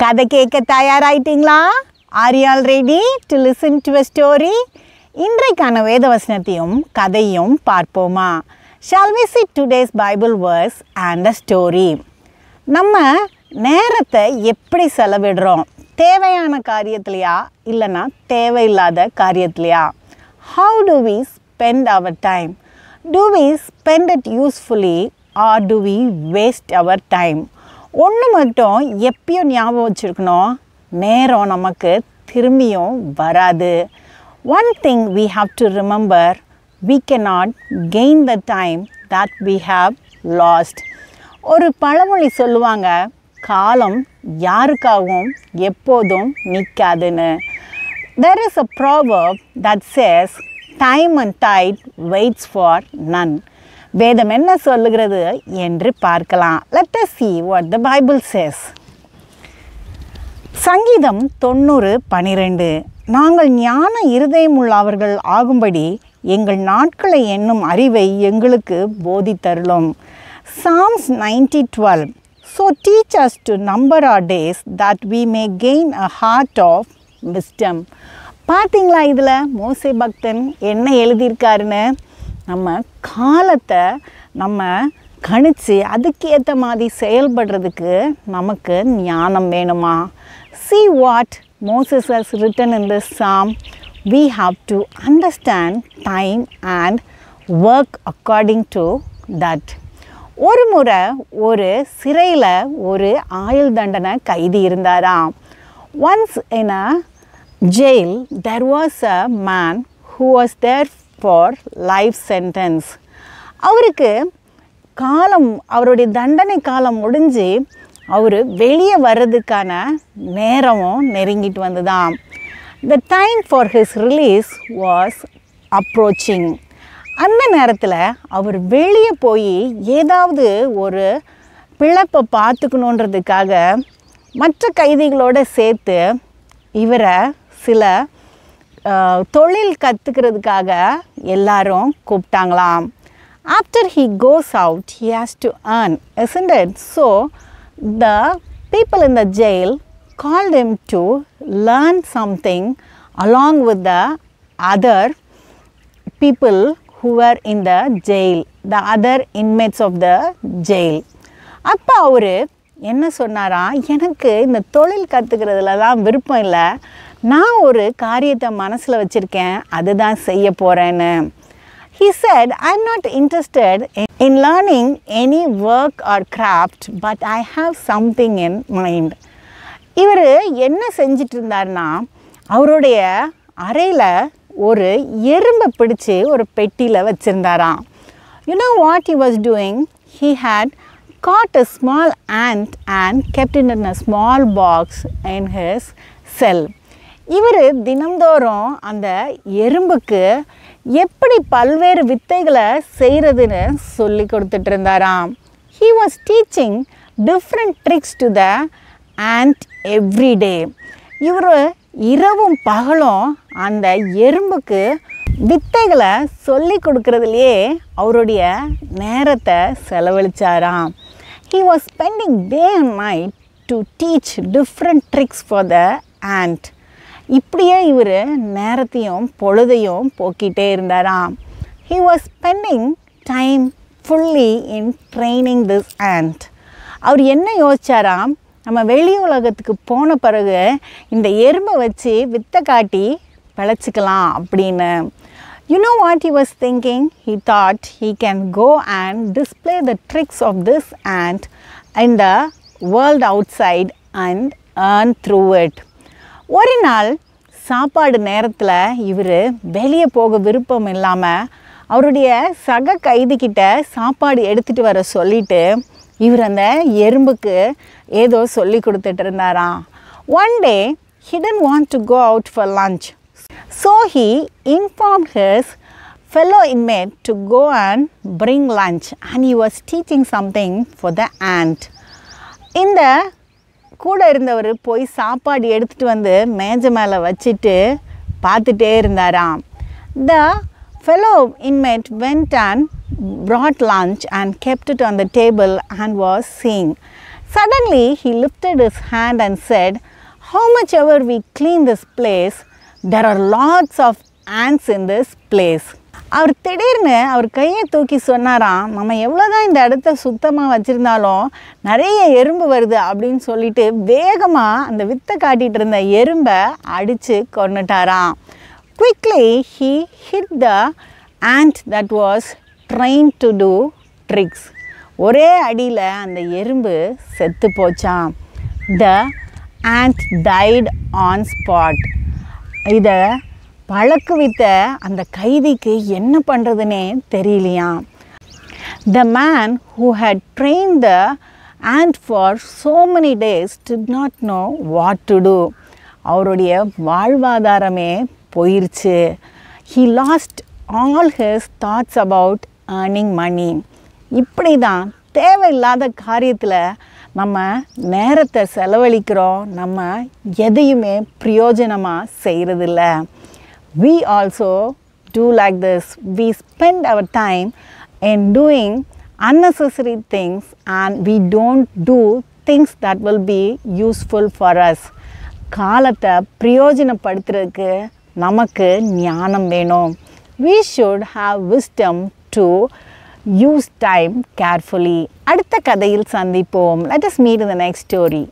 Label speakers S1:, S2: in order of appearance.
S1: கதை கேட்க தயாராயிட்டீங்களா? Are you all ready to listen to a story இன்றைக்கான வேத வசனத்தையும் கதையும் பார்ப்போமா? Shall we see today's Bible verse and a story நம்ம நேரத்தை எப்படி செலவிடுறோம்? தேவையான காரியத்திலையா? இல்லைன்னா தேவையில்லாத காரியத்திலையா? How do we spend our time do we spend it usefully or do we waste our time ஒன்று மட்டும் எப்பயும் ஞாபகம் வச்சுருக்கணும். நேரம் நமக்கு திரும்பியும் வராது. One thing we have to remember we can not gain the time that we have lost ஒரு பழமொழி சொல்லுவாங்க காலம் யாருக்காகவும் எப்போதும் நிற்காதுன்னு there is a proverb that says time and tide waits for none வேதம் என்ன சொல்லுகிறது என்று பார்க்கலாம். Let us see what the Bible says சங்கீதம் தொண்ணூறு பனிரெண்டு. நாங்கள் ஞான இருதயமுள்ளவர்கள் ஆகும்படி எங்கள் நாட்களை எண்ணும் அறிவை எங்களுக்கு போதித்தருளும். Psalms ninety twelve so teach us to number our days that we may gain a heart of wisdom பார்த்தீங்களா இதில்? மோசே பக்தன் என்ன எழுதியிருக்காருன்னு? நம்ம காலத்தை நம்ம கணிச்சு அதுக்கேற்ற மாதிரி செயல்படுறதுக்கு நமக்கு ஞானம் வேணுமா? See what Moses has written in this psalm We have to understand time and work according to that. ஒரு முறை ஒரு சிறையில் ஒரு ஆயுள் தண்டனை கைதி இருந்தாராம். Once in a jail there was a man who was there for life sentence அவருக்கு காலம் அவருடைய தண்டனை காலம் முடிஞ்சு அவர் வெளியே வர்றதுக்கான நேரமும் நெருங்கிட்டு வந்துதான் the time for his release was approaching அந்த நேரத்தில் அவர் வெளியே போய் ஏதாவது ஒரு பிழப்பை பார்த்துக்கணுன்றதுக்காக மற்ற கைதிகளோடு சேர்த்து இவரை சில தொழில் கற்றுக்கிறதுக்காக எல்லாரும் கூப்பிட்டாங்களாம் after he goes out he has to earn isn't it so the people in the jail call them to learn something along with the other people who in the jail the other inmates of the jail அப்போ அவர் என்ன சொன்னாரா எனக்கு இந்த தொழில் கற்றுக்கிறதுல தான் விருப்பம் இல்லை நான் ஒரு காரியத்தை மனசில் வச்சுருக்கேன் அதுதான் செய்ய போகிறேன்னு He said, I'm not interested in, in learning any work or craft, but I have something in mind. இவர் என்ன செஞ்சிட்டு இருந்தார்னா அவருடைய அறையில் ஒரு எறும்பை பிடிச்சு ஒரு பெட்டியில் வச்சுருந்தாராம் you know what he was doing? He had caught a small ant and kept it in a small box in his cell. இவர் தினம்தோறும் அந்த எறும்புக்கு எப்படி பல்வேறு வித்தைகளை செய்கிறதுன்னு சொல்லி கொடுத்துட்டு இருந்தாராம் he was teaching different tricks to the ant every day இவர் இரவும் பகலும் அந்த எறும்புக்கு வித்தைகளை சொல்லி கொடுக்கறதுலையே அவருடைய நேரத்தை செலவழிச்சாராம். He was spending day and night to teach different tricks for the ant இப்படியே இவர் நேரத்தையும் பொழுதையும் போக்கிட்டே இருந்தாராம். He was spending time fully in training this ant அவர் என்ன யோசிச்சாராம்? நம்ம வெளி உலகத்துக்கு போன பிறகு இந்த எறும்பை வச்சு வித்தை காட்டி பிழைச்சிக்கலாம் அப்படின்னு. You know what he was thinking? He thought he can go and display the tricks of this ant in the world outside and earn through it. ஒரு நாள் சாப்பாடு நேரத்தில் இவர் வெளியே போக விருப்பம் இல்லாமல் அவருடைய சக கைதிக்கிட்ட சாப்பாடு எடுத்துகிட்டு வர சொல்லிட்டு இவர் அந்த எறும்புக்கு ஏதோ சொல்லி கொடுத்துட்டு இருந்தாராம். One day he didn't want to go out for lunch so he inform his fellow inmate to go and bring lunch and you was teaching something for the ant இந்த கூட இருந்தவர் போய் சாப்பாடு எடுத்துகிட்டு வந்து மேஜை மேலே வச்சுட்டு பார்த்துட்டே இருந்தாராம் the fellow inmate went and brought lunch and kept it on the table and was seeing suddenly he lifted his hand and said how much ever we clean this place there are lots of ants in this place அவர் திடீர்னு அவர் கையை தூக்கி சொன்னாராம் நம்ம எவ்வளோதான் இந்த இடத்த சுத்தமாக வச்சுருந்தாலும் நிறைய எறும்பு வருது அப்படின்னு சொல்லிட்டு வேகமாக அந்த வித்தை காட்டிகிட்டு இருந்த எறும்பை அடித்து கொண்டுட்டாராம் quickly he hit the ant that was train to do tricks ஒரே அடியில் அந்த எறும்பு செத்து போச்சாம். The ant died on spot இதை பழக்குவித்த அந்த கைதிக்கு என்ன பண்ணுறதுனே தெரியலையாம் the man who had train the ant for so many days did not know what to do அவருடைய வாழ்வாதாரமே போயிருச்சு. He lost all his thoughts about earning money இப்படி தான் தேவையில்லாத காரியத்தில் நம்ம நேரத்தை செலவழிக்கிறோம். நம்ம எதையுமே பிரயோஜனமாக செய்கிறதில்ல we also do like this we spend our time in doing unnecessary things and we don't do things that will be useful for us காலத்தை பிரயோஜனப்படுத்துறதுக்கு நமக்கு ஞானம் வேணும் we should have wisdom to use time carefully அடுத்த கதையில் சந்திப்போம் let us meet in the next story